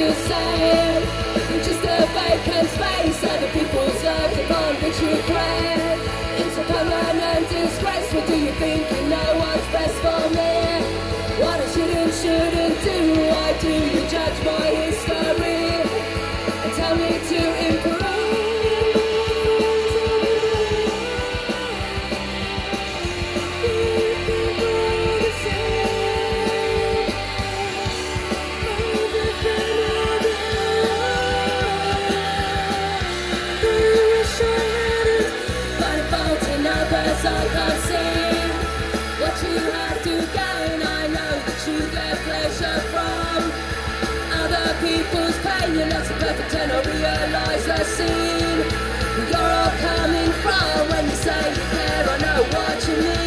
to say. You're just a vacant space, other people's lives upon which you prey. It's a permanent disgrace. What do you think you know what's best for me? What I should and shouldn't do. Why do you judge my history and tell me to people's pain. You're not so perfect and I realize the scene you're all coming from. When you say you care, I know what you mean.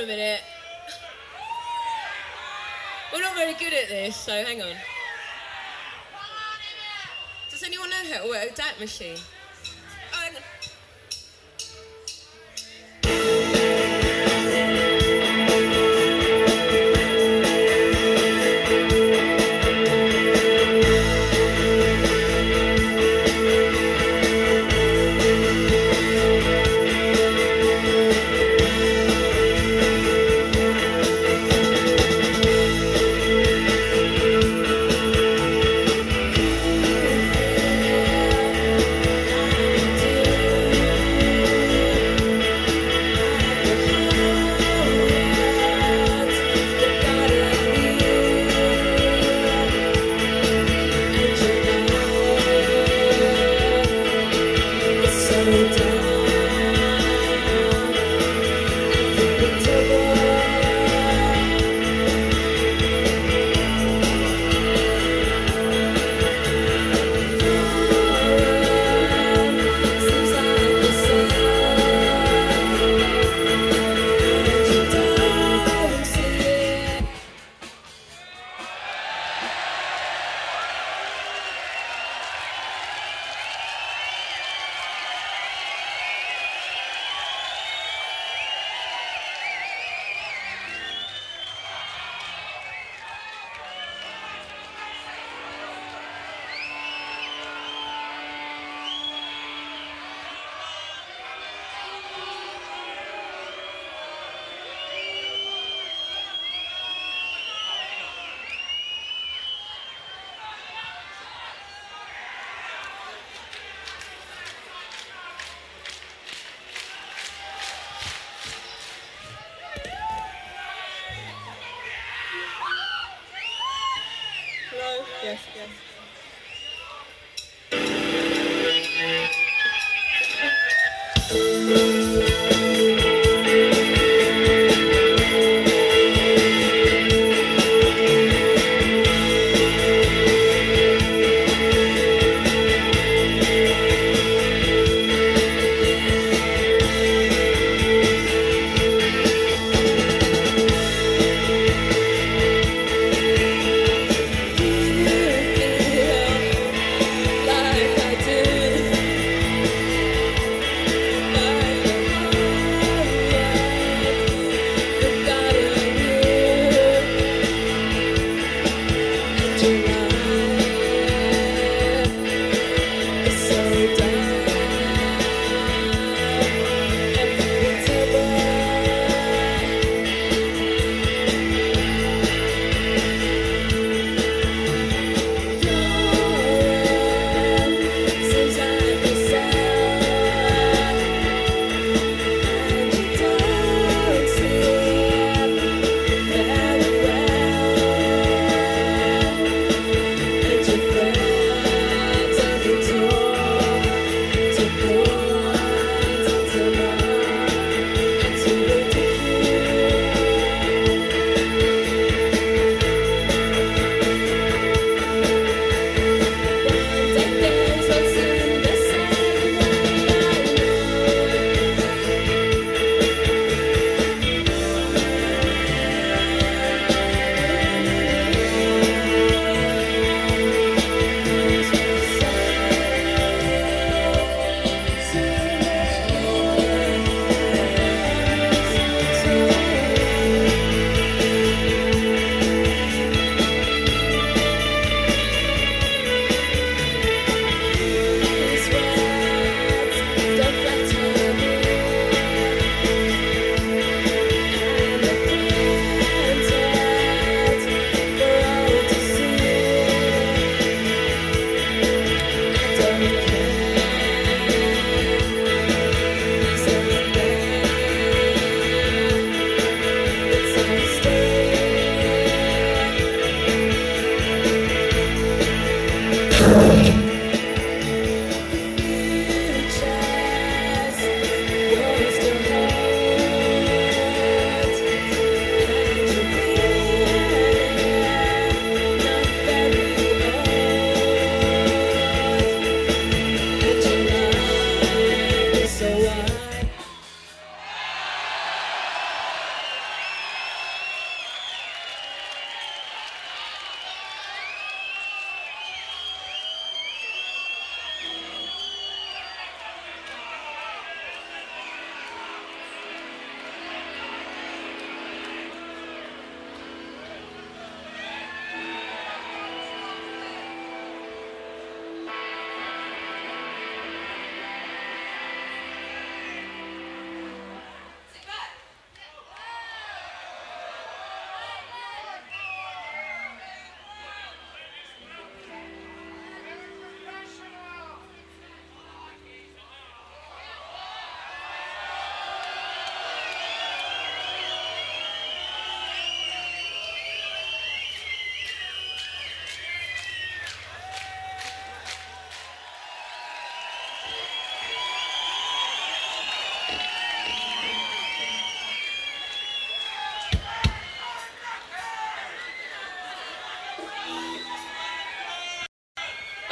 A minute. We're not very good at this, so hang on. Does anyone know how to work a machine?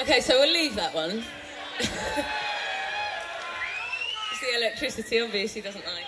Okay, so we'll leave that one. it's the electricity obviously doesn't like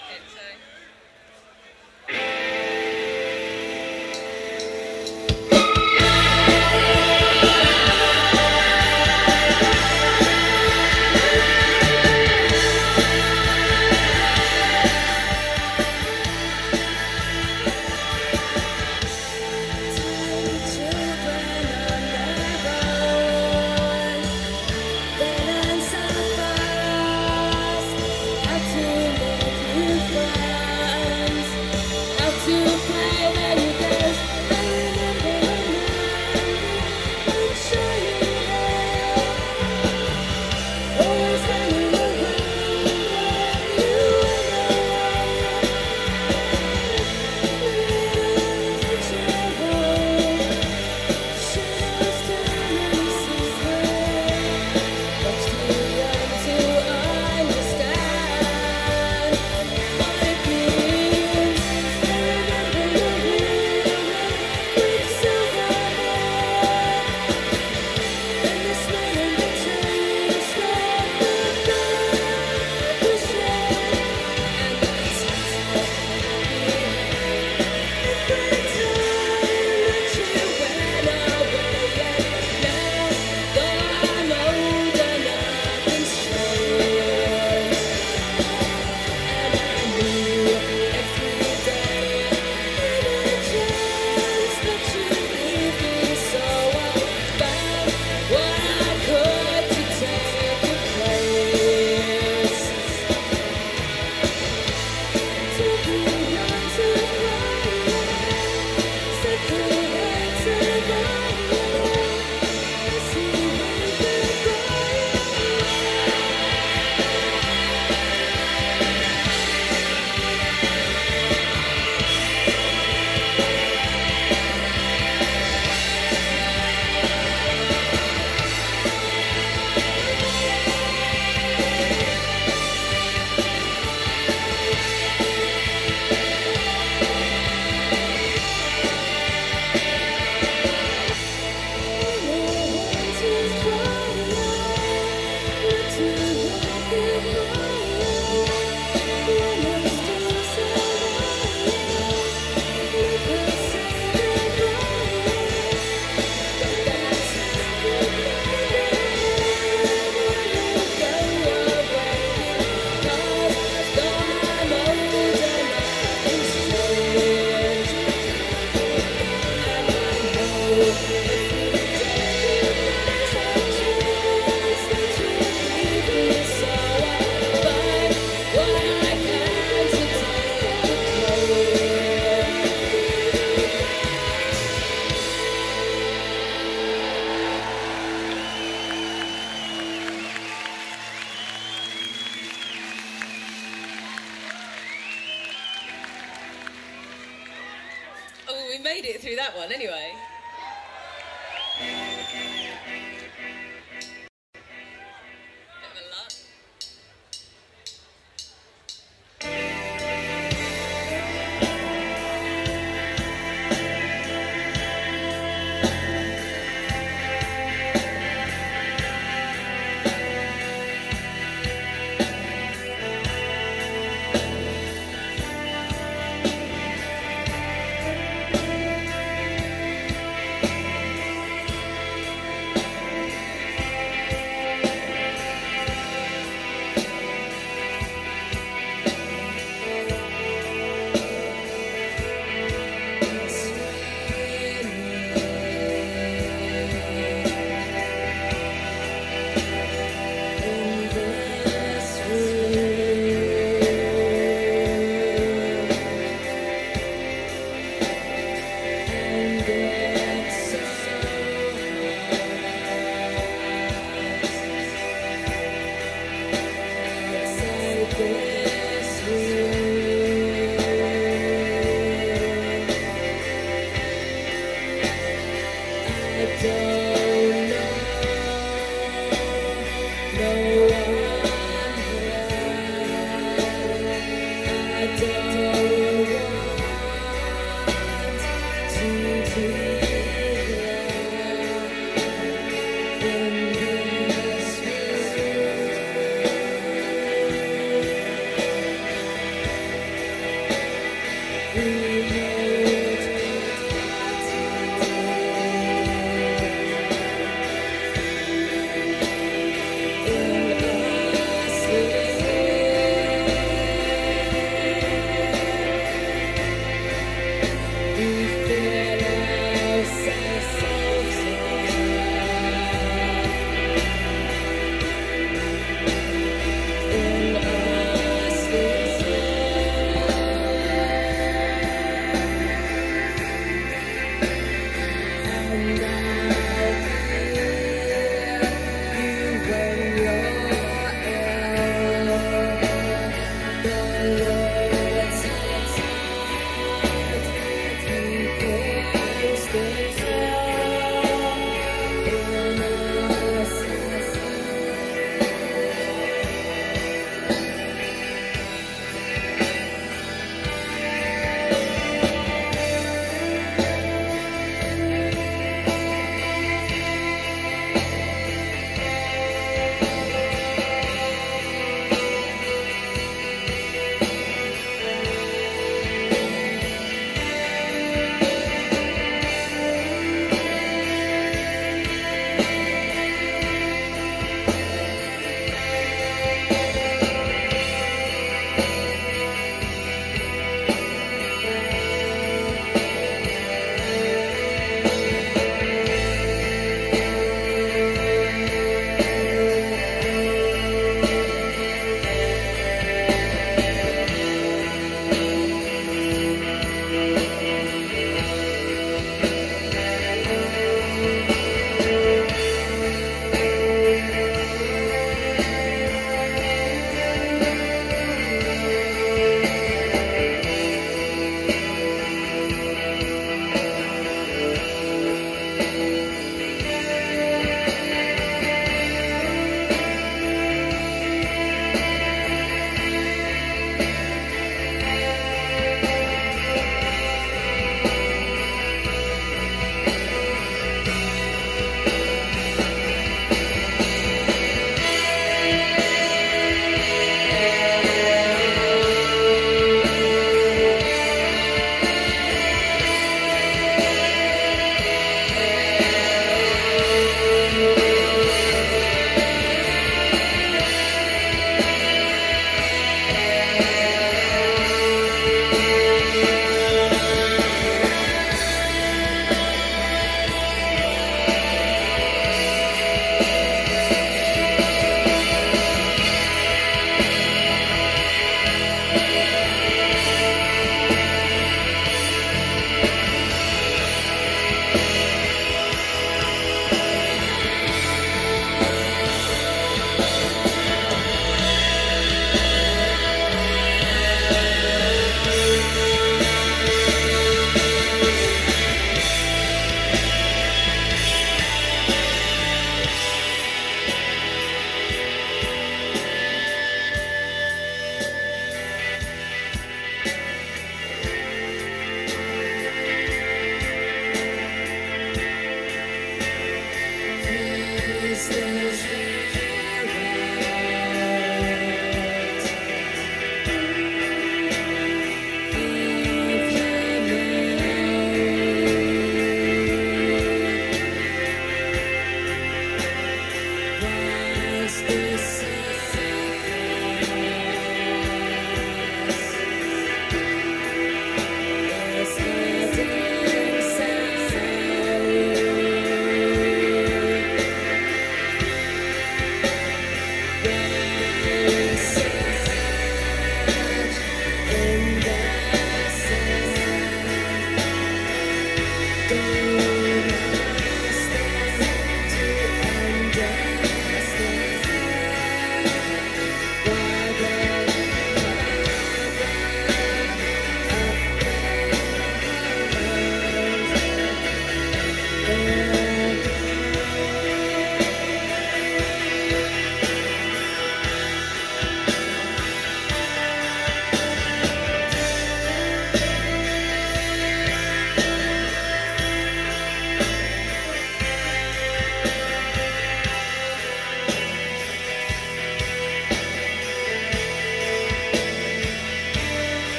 When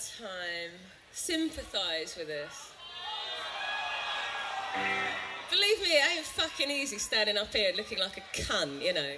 time. Sympathise with us. Believe me, it ain't fucking easy standing up here looking like a cunt, you know.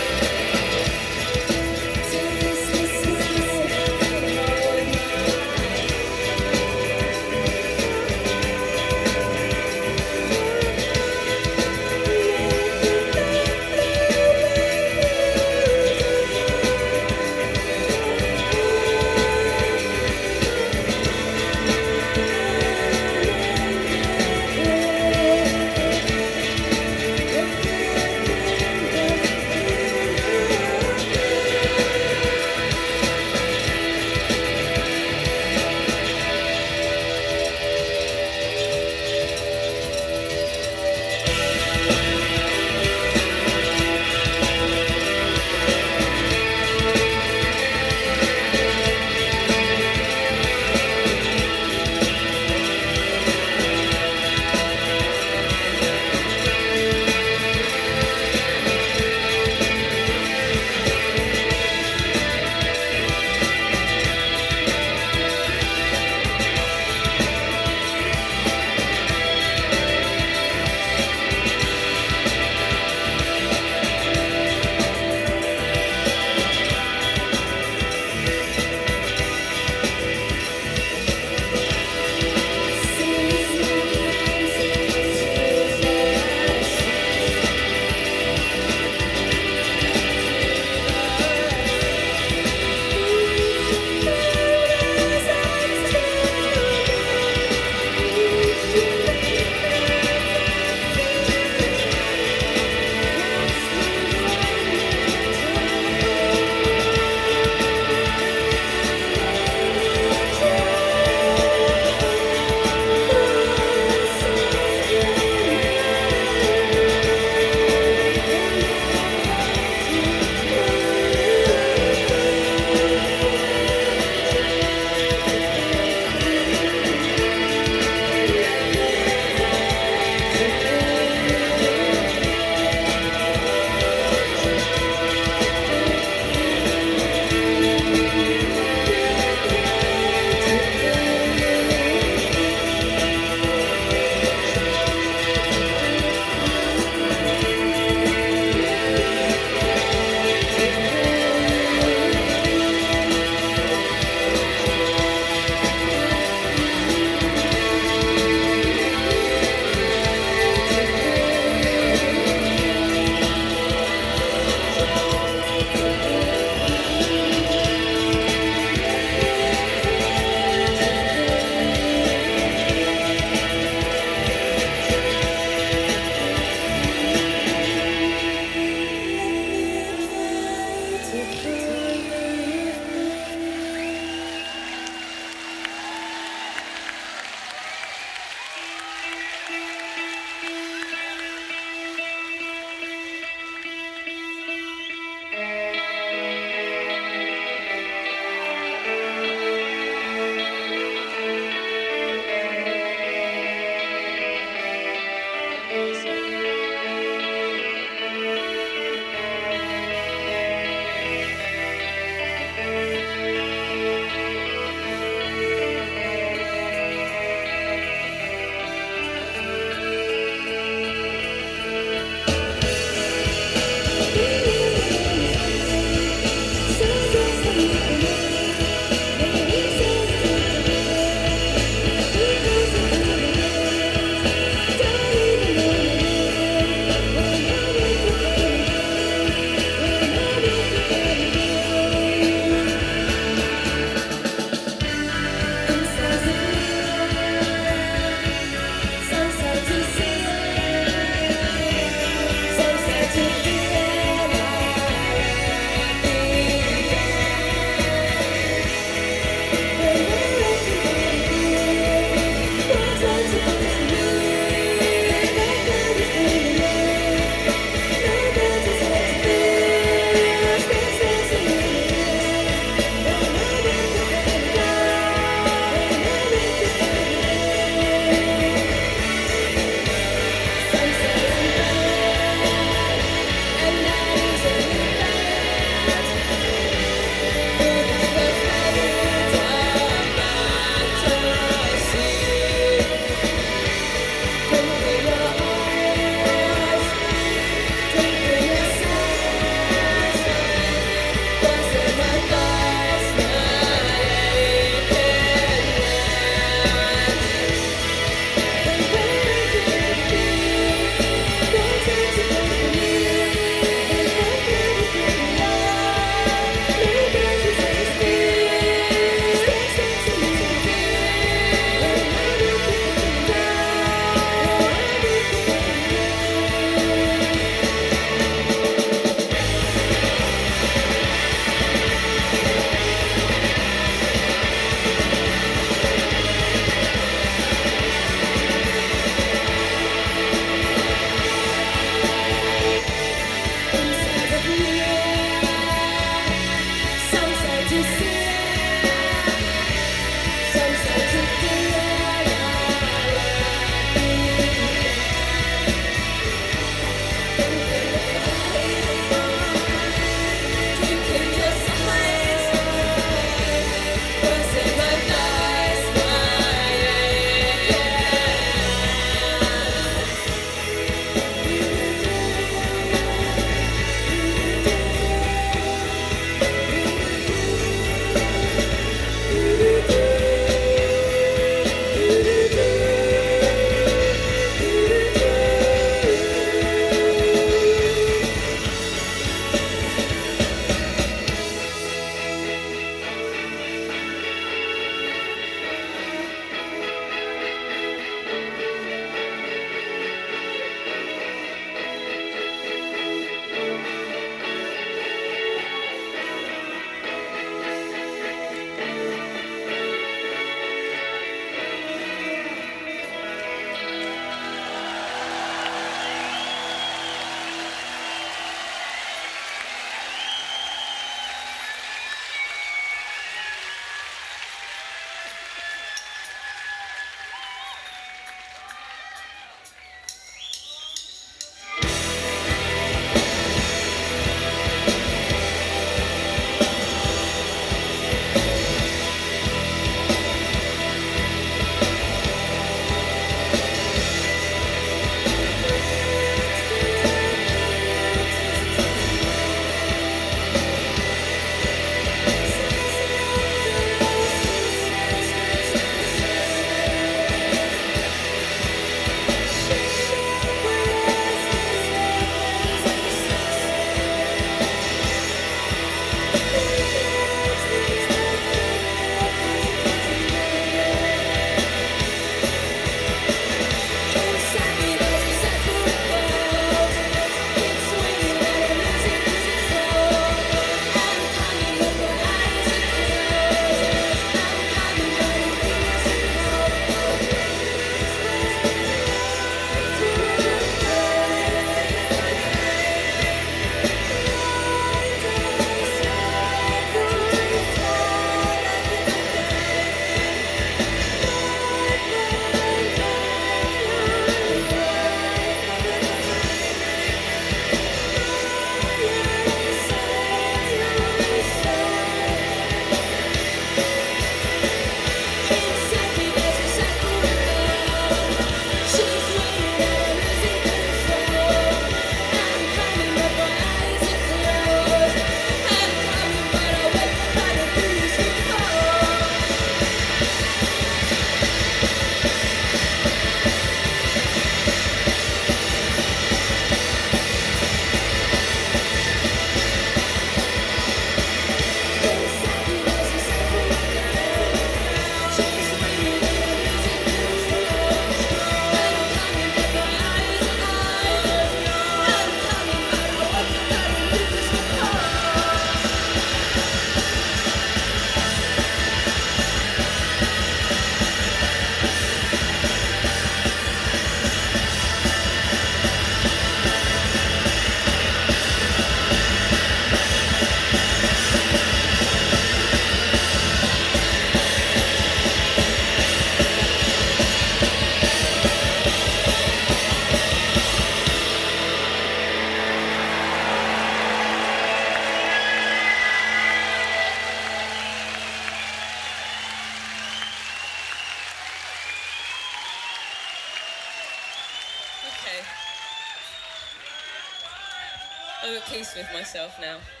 Now.